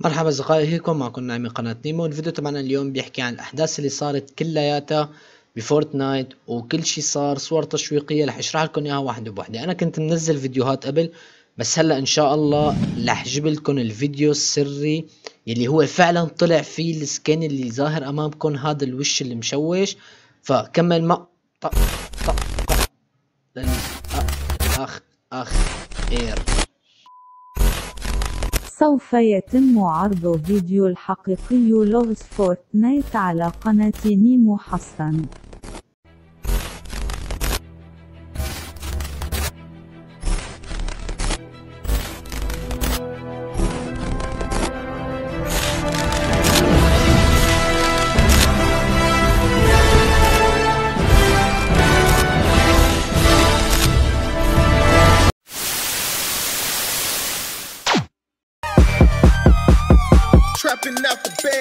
مرحبا اصدقائي فيكم معكم من قناة نيمو. الفيديو تبعنا اليوم بيحكي عن الأحداث اللي صارت كلياتها بفورتنايت وكل شي صار صور تشويقية. رح أشرح لكم إياها واحدة بوحدة أنا كنت منزل فيديوهات قبل بس هلأ إن شاء الله رح جيب لكم الفيديو السري يلي هو فعلا طلع فيه ال skin اللي ظاهر أمامكم هذا الوش اللي مشوش. فكمل ما طق طق طق اخ اخ اير سوف يتم عرض فيديو الحقيقي لغز فورتنايت على قناة نيمو حصرا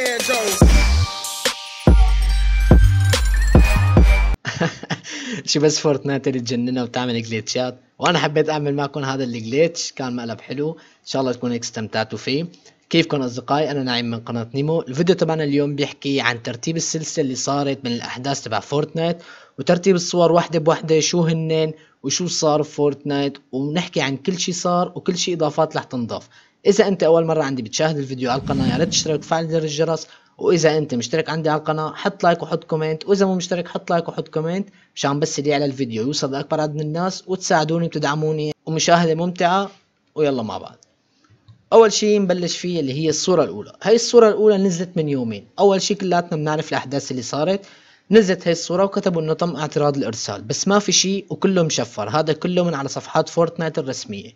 شي بس فورتنايت اللي تجننا وتعمل جليتشات. وأنا حبيت أعمل معكم هذا ال glitch كان مقلب حلو. إن شاء الله تكونوا استمتعتوا فيه. كيفكم أصدقائي؟ أنا نعيم من قناة نيمو. الفيديو تبعنا اليوم بيحكي عن ترتيب السلسلة اللي صارت من الأحداث تبع فورتنايت وترتيب الصور واحدة بوحده شو هنن وشو صار بفورتنايت ونحكي عن كل شي صار وكل شي إضافات رح تنضاف. إذا أنت أول مرة عندي بتشاهد الفيديو على القناة يا ريت تشترك وتفعل زر الجرس. وإذا أنت مشترك عندي على القناة حط like وحط comment. وإذا مو مشترك حط like وحط comment مشان بس اللي على الفيديو يوصل لأكبر عدد من الناس وتساعدوني وتدعموني. ومشاهدة ممتعة ويلا مع بعض. أول شيء نبلش فيه اللي هي الصورة الأولى. هاي الصورة الأولى نزلت من يومين. أول شيء كلاتنا بنعرف الأحداث اللي صارت. نزلت هاي الصورة وكتبوا إنه تم اعتراض الإرسال بس ما في شيء وكله مشفر. هذا كله من على صفحات فورتنايت الرسمية.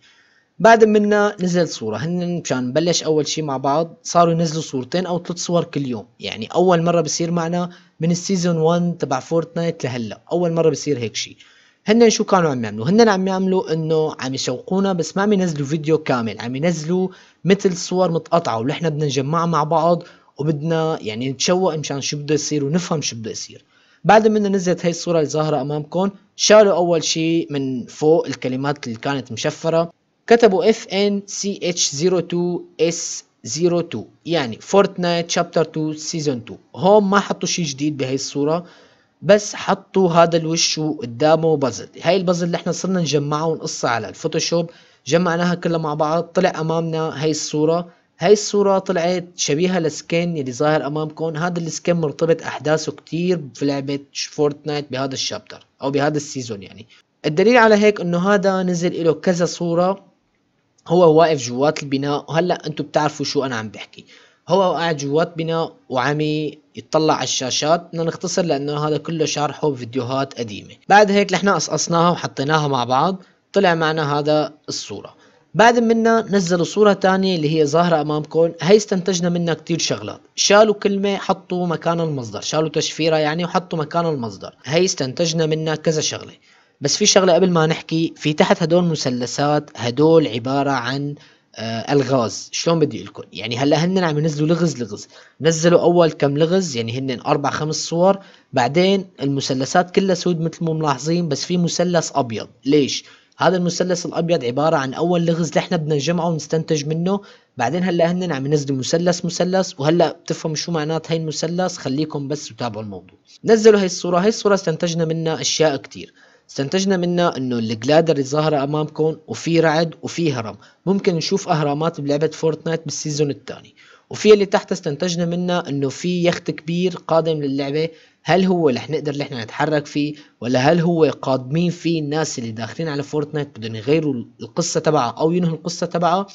بعد منا نزل صورة. هن مشان نبلش أول شي مع بعض صاروا ينزلوا صورتين أو ثلاث صور كل يوم. يعني أول مرة بصير معنا من ال season 1 تبع فورتنايت لهلا. أول مرة بصير هيك شي. هن شو كانوا عم يعملوا؟ هن عم يعملوا إنه عم يشوقونا بس ما عم ينزلوا فيديو كامل. عم ينزلوا مثل صور متقطعة ونحن بدنا نجمعها مع بعض وبدنا يعني نتشوق مشان شو بده يصير ونفهم شو بده يصير. بعد ما نزلت هاي الصورة اللي ظاهرة أمامكم. شالوا أول شي من فوق الكلمات اللي كانت مشفرة. كتبوا FNCH02S02 يعني فورتنايت chapter 2 season 2 هون ما حطوا شيء جديد بهي الصورة بس حطوا هذا الوش قدامه بازل. هاي البازل اللي إحنا صرنا نجمعها ونقصها على الفوتوشوب جمعناها كلها مع بعض طلع أمامنا هاي الصورة. هاي الصورة طلعت شبيهة ل skin اللي ظاهر أمامكم. هذا ال skin مرتبط أحداثه كتير في لعبة فورتنايت بهذا ال chapter أو بهذا ال season يعني. الدليل على هيك إنه هذا نزل له كذا صورة. هو واقف جوات البناء. وهلا أنتم بتعرفوا شو أنا عم بحكي. هو قاعد جوات بناء وعم يطلع على الشاشات. بدنا نختصر لأنه هذا كله شارحه بفيديوهات قديمة. بعد هيك نحن قصقصناها وحطيناها مع بعض. طلع معنا هذا الصورة. بعد منا نزلوا صورة تانية اللي هي ظاهرة أمامكم. هي استنتجنا منها كتير شغلات. شالوا كلمة حطوا مكان المصدر. شالوا تشفيرة يعني وحطوا مكان المصدر. هي استنتجنا منها كذا شغلة. بس في شغلة قبل ما نحكي في تحت هدول المثلثات هدول عبارة عن آه الغاز. شلون بدي لكم؟ يعني هلأ هن عم ينزلوا لغز لغز. نزلوا أول كم لغز يعني هن أربع خمس صور. بعدين المثلثات كلها سود مثل ما ملاحظين بس في مثلث أبيض. ليش؟ هذا المثلث الأبيض عبارة عن أول لغز إحنا بدنا نجمعه ونستنتج منه. بعدين هلأ هن عم ينزلوا مثلث مثلث. وهلأ بتفهموا شو معنات هاي المثلث؟ خليكم بس وتابعوا الموضوع. نزلوا هاي الصورة. هاي الصورة استنتجنا منها أشياء كتير. استنتجنا منها إنه ال glider ظاهرة أمامكم وفي رعد وفي هرم. ممكن نشوف أهرامات بلعبة فورتنايت بال season الثاني. وفي اللي تحت استنتجنا منها إنه في يخت كبير قادم للعبة. هل هو رح نقدر نحن نتحرك فيه؟ ولا هل هو قادمين فيه الناس اللي داخلين على فورتنايت بدهم يغيروا القصة تبعها أو ينهوا القصة تبعها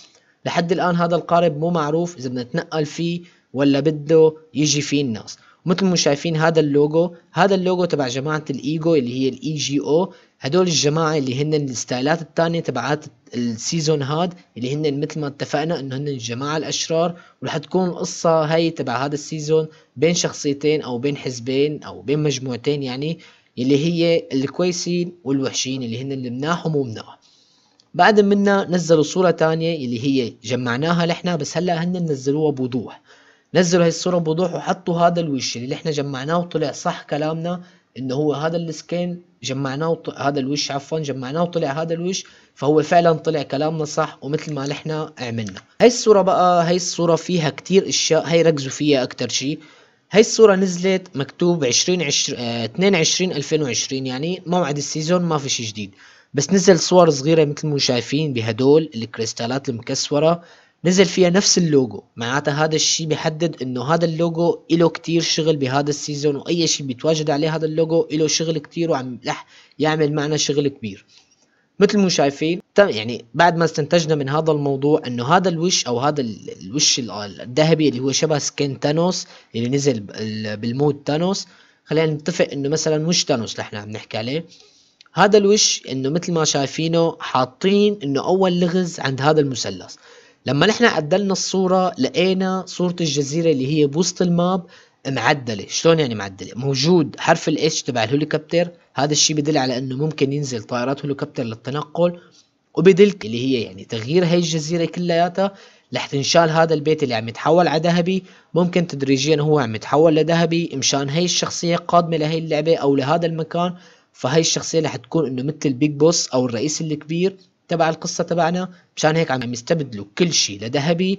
لحد الآن هذا القارب مو معروف إذا بدنا نتنقل فيه ولا بده يجي فيه الناس. مثل ما شايفين هذا اللوجو هذا اللوجو تبع جماعة الإيجو اللي هي ال E G O. هدول الجماعة اللي هن الستايلات الثانية تبعات ال season هاد اللي هن مثل ما اتفقنا إنه هن الجماعة الأشرار ورح تكون القصة هاي تبع هذا ال season بين شخصيتين أو بين حزبين أو بين مجموعتين يعني اللي هي الكويسين والوحشين اللي هن المناح ومو مناح بعد منا نزلوا صورة تانية اللي هي جمعناها لحنا بس هلأ هن نزلوها بوضوح. نزلوا هاي الصورة بوضوح وحطوا هذا الوش اللي إحنا جمعناه وطلع صح كلامنا إنه هو هذا ال skin جمعناه وط... هذا الوش عفوا جمعناه وطلع هذا الوش فهو فعلا طلع كلامنا صح ومثل ما نحن عملنا هاي الصورة بقى هاي الصورة فيها كتير أشياء هاي ركزوا فيها أكتر شي. هاي الصورة نزلت مكتوب 20 20 آه 22 2020 يعني موعد ال season ما في شي جديد. بس نزل صور صغيرة مثل ما شايفين بهدول الكريستالات المكسورة. نزل فيها نفس اللوجو. معناتها هذا الشيء بيحدد إنه هذا اللوجو له كتير شغل بهذا ال season وأي شيء بيتواجد عليه هذا اللوجو له شغل كتير وعم رح يعمل معنا شغل كبير. مثل ما شايفين يعني بعد ما استنتجنا من هذا الموضوع إنه هذا الوش أو هذا الوش الذهبي اللي هو شبه skin تانوس اللي نزل بال mode تانوس. خلينا نتفق إنه مثلا مش تانوس إحنا عم نحكي عليه. هذا الوش إنه مثل ما شايفينه حاطين إنه أول لغز عند هذا المثلث. لما نحن عدلنا الصورة لقينا صورة الجزيرة اللي هي بوسط ال map معدلة. شلون يعني معدلة؟ موجود حرف ال H تبع الهليكوبتر هذا الشيء بدل على إنه ممكن ينزل طائرات هليكوبتر للتنقل وبدلك اللي هي يعني تغيير هاي الجزيرة كلياتها رح تنشال هذا البيت اللي عم يتحول على ذهبي. ممكن تدريجيا هو عم يتحول لذهبي مشان هاي الشخصية قادمة لهي اللعبة أو لهذا المكان. فهي الشخصية رح تكون إنه مثل ال big boss أو الرئيس الكبير. تبع القصة تبعنا مشان هيك عم يستبدلوا كل شيء لذهبي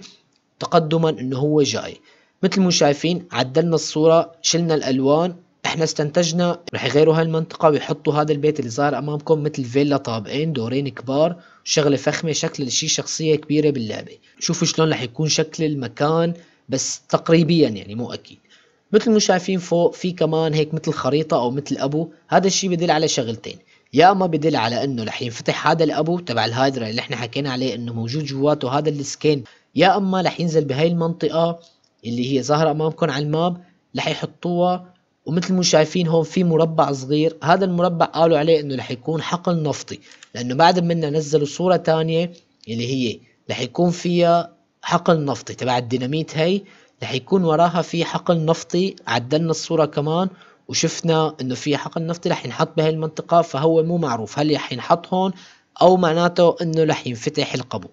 تقدما إنه هو جاي. مثل ما شايفين عدلنا الصورة شلنا الألوان إحنا استنتجنا رح يغيروا هاي المنطقة ويحطوا هذا البيت اللي ظاهر أمامكم مثل فيلا طابقين دورين كبار شغلة فخمة شكل شي شخصية كبيرة باللعبة. شوفوا شلون رح يكون شكل المكان بس تقريبيا يعني مو أكيد. مثل ما شايفين فوق في كمان هيك مثل خريطة أو مثل أبو هذا الشيء بدل على شغلتين. يا اما بدل على إنه رح ينفتح هذا القبو تبع الهايدرا اللي إحنا حكينا عليه إنه موجود جواته هذا ال skin يا أما رح ينزل بهاي المنطقة اللي هي ظاهرة أمامكم على ال map رح يحطوها ومثل ما شايفين هون في مربع صغير هذا المربع قالوا عليه إنه رح يكون حقل نفطي لأنه بعد منا نزلوا صورة تانية اللي هي رح يكون فيها حقل نفطي تبع الديناميت هي رح يكون وراها في حقل نفطي عدلنا الصورة كمان وشفنا إنه في حقل نفطي رح ينحط بهي المنطقة فهو مو معروف هل رح ينحط هون أو معناته إنه رح ينفتح القبو.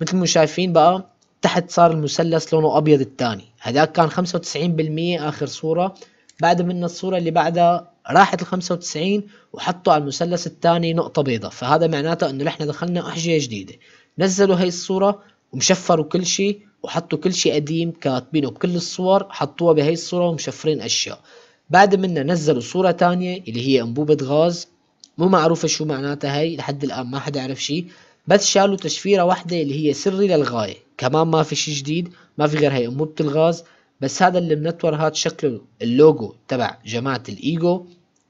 مثل ما شايفين بقى تحت صار المثلث لونه أبيض الثاني. هذاك كان 95% آخر صورة. بعد من الصورة اللي بعدها راحت ال 95 وحطوا على المثلث الثاني نقطة بيضاء. فهذا معناته إنه نحن دخلنا أحجية جديدة. نزلوا هي الصورة ومشفروا كل شيء وحطوا كل شيء قديم كاتبينه بكل الصور حطوها بهي الصورة ومشفرين أشياء. بعد منها نزلوا صورة تانية اللي هي أنبوبة غاز. مو معروفة شو معناتها هي لحد الآن ما حدا يعرف شي. بس شالوا تشفيرة واحدة اللي هي سري للغاية. كمان ما في شي جديد ما في غير هي أنبوبة الغاز. بس هذا اللي من تو هاد شكله اللوجو تبع جماعة الإيجو.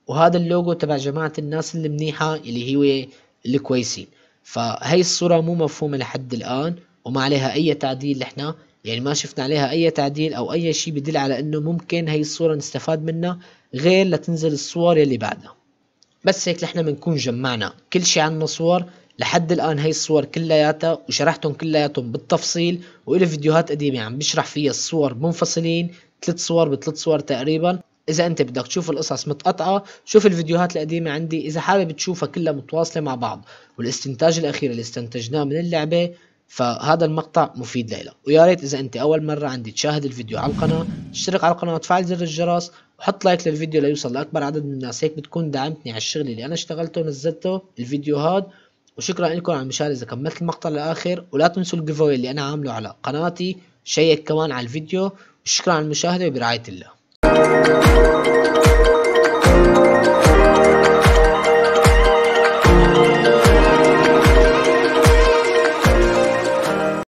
وهذا اللوجو تبع جماعة الناس اللي منيحة اللي هي الكويسين. فهي الصورة مو مفهومة لحد الآن وما عليها أي تعديل إحنا. يعني ما شفنا عليها أي تعديل أو أي شيء بدل على إنه ممكن هي الصورة نستفاد منها غير لتنزل الصور يلي بعدها. بس هيك نحن بنكون جمعنا كل شيء عنا صور لحد الآن هي الصور كلياتها وشرحتهم كلياتهم بالتفصيل وإلي فيديوهات قديمة عم بشرح فيها الصور منفصلين ثلاث صور بثلاث صور تقريبا. إذا أنت بدك تشوف القصص متقطعة شوف الفيديوهات القديمة عندي إذا حابب تشوفها كلها متواصلة مع بعض. والاستنتاج الأخير اللي استنتجناه من اللعبة فهذا المقطع مفيد لإلك ويا ريت إذا أنت أول مرة عندي تشاهد الفيديو على القناة تشترك على القناة وتفعل زر الجرس وحط like للفيديو ليوصل لأكبر عدد من الناس. هيك بتكون دعمتني على الشغل اللي أنا اشتغلته ونزلته الفيديوهات وشكرا لكم على المشاهدة إذا كملت المقطع للآخر ولا تنسوا ال giveaway اللي أنا عامله على قناتي. شيك كمان على الفيديو. وشكرا على المشاهدة وبرعاية الله.